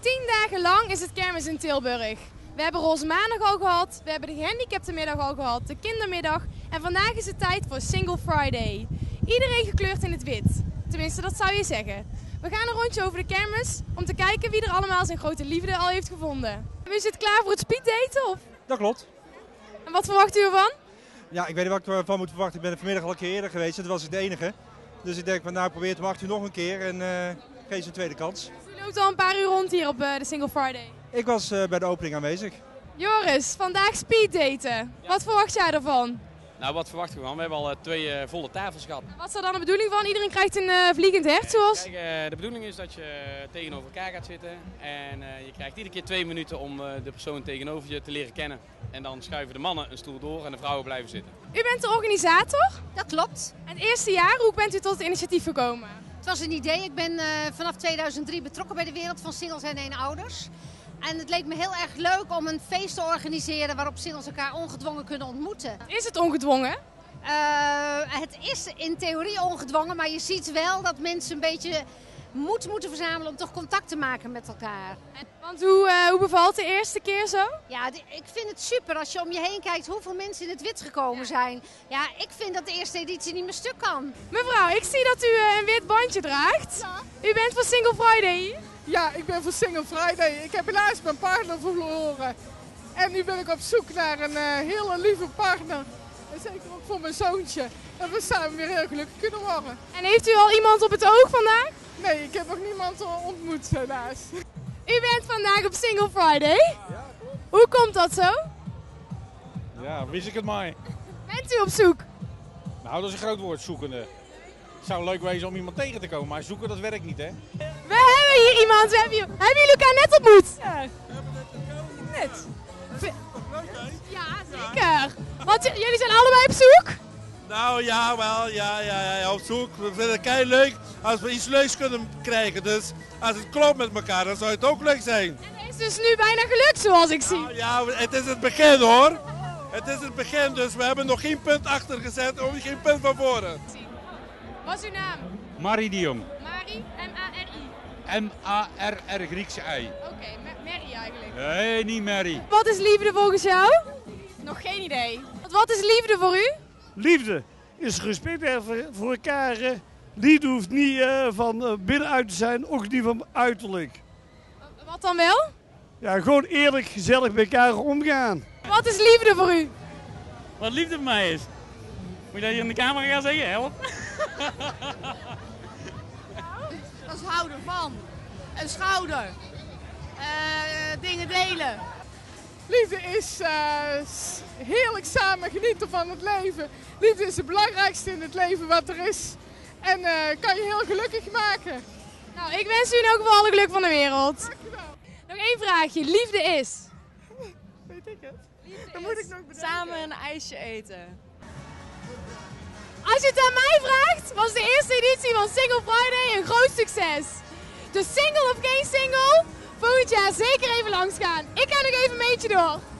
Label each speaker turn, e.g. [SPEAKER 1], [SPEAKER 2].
[SPEAKER 1] Tien dagen lang is het kermis in Tilburg. We hebben Roze Maandag al gehad, we hebben de gehandicaptenmiddag al gehad, de kindermiddag en vandaag is het tijd voor Single Friday. Iedereen gekleurd in het wit. Tenminste, dat zou je zeggen. We gaan een rondje over de kermis om te kijken wie er allemaal zijn grote liefde al heeft gevonden. U zit klaar voor het speeddaten of?
[SPEAKER 2] Dat klopt.
[SPEAKER 1] En wat verwacht u ervan?
[SPEAKER 2] Ja, ik weet niet wat ik ervan moet verwachten. Ik ben er vanmiddag al een keer eerder geweest en dat was de enige. Dus ik denk van nou, probeer het om acht uur nog een keer en eh geef ze een tweede kans.
[SPEAKER 1] U loopt al een paar uur rond hier op eh, de Single Friday.
[SPEAKER 2] Ik was eh, bij de opening aanwezig.
[SPEAKER 1] Joris, vandaag speeddaten. Wat verwacht jij ervan?
[SPEAKER 3] Nou, wat verwachten we dan? We hebben al eh, twee eh, volle tafels gehad.
[SPEAKER 1] Wat is er dan de bedoeling van? Iedereen krijgt een eh, vliegend hert, zoals?
[SPEAKER 3] Kijk, eh, de bedoeling is dat je tegenover elkaar gaat zitten. En eh, je krijgt iedere keer twee minuten om eh, de persoon tegenover je te leren kennen. En dan schuiven de mannen een stoel door en de vrouwen blijven zitten.
[SPEAKER 1] U bent de organisator.
[SPEAKER 4] Dat klopt.
[SPEAKER 1] En het eerste jaar, hoe bent u tot het initiatief gekomen?
[SPEAKER 4] Was een idee. Ik ben eh, vanaf 2003 betrokken bij de wereld van singles en eenouders. En het leek me heel erg leuk om een feest te organiseren waarop singles elkaar ongedwongen kunnen ontmoeten.
[SPEAKER 1] Is het ongedwongen?
[SPEAKER 4] Eh, het is in theorie ongedwongen, maar je ziet wel dat mensen een beetje moed moeten verzamelen om toch contact te maken met elkaar.
[SPEAKER 1] Want hoe, eh, hoe bevalt de eerste keer zo?
[SPEAKER 4] Ja, ik vind het super als je om je heen kijkt hoeveel mensen in het wit gekomen zijn. Ja, ik vind dat de eerste editie niet meer stuk kan.
[SPEAKER 1] Mevrouw, ik zie dat u eh, een wit bandje draagt. U bent voor Single Friday hier?
[SPEAKER 5] Ja, ik ben voor Single Friday. Ik heb helaas mijn partner verloren. En nu ben ik op zoek naar een eh, hele lieve partner. En zeker ook voor mijn zoontje. En we samen weer heel gelukkig kunnen worden.
[SPEAKER 1] En heeft u al iemand op het oog vandaag?
[SPEAKER 5] Nee, ik heb nog niemand eh, ontmoet helaas.
[SPEAKER 1] U bent vandaag op Single Friday? Hoe komt dat zo?
[SPEAKER 6] Ja, wist ik het maar.
[SPEAKER 1] Bent u op zoek?
[SPEAKER 6] Nou, dat is een groot woord, zoekende. Het zou leuk wezen om iemand tegen te komen, maar zoeken dat werkt niet, hè?
[SPEAKER 1] We hebben hier iemand. We hebben, hier- hebben jullie elkaar net ontmoet? Ja. Net. Ja, zeker. Want jullie zijn allebei op zoek?
[SPEAKER 7] Nou ja, wel, ja, ja, ja, op zoek. We vinden het kei leuk als we iets leuks kunnen krijgen. Dus als het klopt met elkaar, dan zou het ook leuk zijn.
[SPEAKER 1] En het is dus nu bijna gelukt, zoals ik zie.
[SPEAKER 7] Nou ja, het is het begin hoor. Het is het begin, dus we hebben nog geen punt achter gezet, ook geen punt van voren.
[SPEAKER 1] Wat is uw naam?
[SPEAKER 8] Marie de Jong.
[SPEAKER 1] Mari, M-A-R-I.
[SPEAKER 8] M-A-R-R Griekse ei.
[SPEAKER 1] Oké, Ma- Mary eigenlijk.
[SPEAKER 8] Nee, niet Mary.
[SPEAKER 1] Wat is liefde volgens jou? Nog geen idee. Wat- Wat is liefde voor u?
[SPEAKER 9] Liefde is respect hebben voor elkaar. Liefde hoeft niet eh, van eh, binnenuit te zijn, ook niet van uiterlijk.
[SPEAKER 1] Wat dan wel?
[SPEAKER 9] Ja, gewoon eerlijk, gezellig met elkaar omgaan.
[SPEAKER 1] Wat is liefde voor u?
[SPEAKER 10] Wat liefde voor mij is. Moet je dat hier in de camera gaan zeggen? Help.
[SPEAKER 11] Dat is houden van. Een schouder. Eh, dingen delen.
[SPEAKER 5] Liefde is eh, heerlijk samen genieten van het leven. Liefde is het belangrijkste in het leven wat er is. En eh, kan je heel gelukkig maken.
[SPEAKER 1] Nou, ik wens u in elk geval alle geluk van de wereld. Nog één vraagje. Liefde is?
[SPEAKER 5] Weet ik het? Dan moet ik nog bedenken.
[SPEAKER 12] Samen een ijsje eten.
[SPEAKER 1] Als je het aan mij vraagt, was de eerste editie van Single Friday een groot succes. Dus single of geen single, volgend jaar zeker even langsgaan. Ik ga nog even een beetje door.